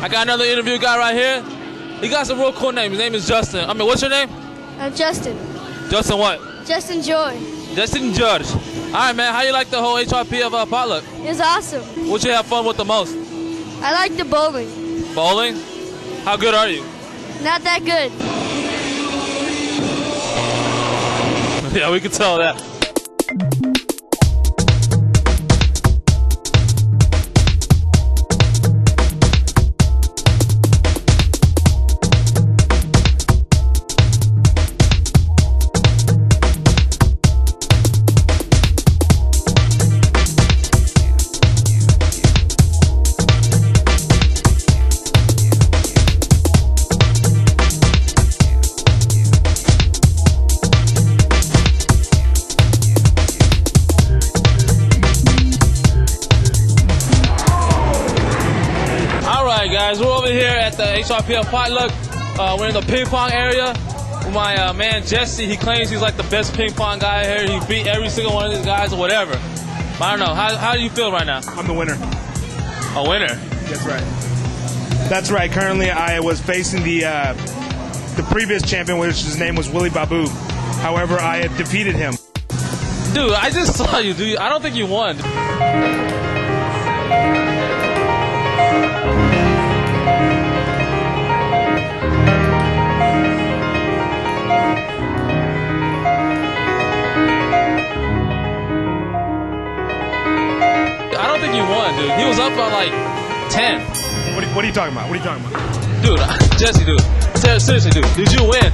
I got another interview guy right here. He got some real cool name. His name is Justin. I mean, what's your name? I'm Justin. Justin what? Justin Joy. Justin Judge. All right, man. How you like the whole HYPF uh, potluck? It was awesome. What you have fun with the most? I like the bowling. Bowling? How good are you? Not that good. yeah, we can tell that. Right, guys, we're over here at the HYPF potluck. Uh, we're in the ping pong area. My uh, man Jesse, he claims he's like the best ping pong guy here. He beat every single one of these guys or whatever. But I don't know. How, how do you feel right now? I'm the winner. A winner. That's right. That's right. Currently, I was facing the uh, the previous champion, which his name was Willie Babu. However, I had defeated him. Dude, I just saw you, dude. I don't think you won. Don't think you won, dude. He was up by like 10. What are, what are you talking about? What are you talking about? Dude, Jesse, dude. Ser- Seriously, dude. Did you win?